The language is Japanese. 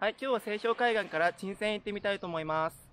はい、今日は西湘海岸から沈船行ってみたいと思います。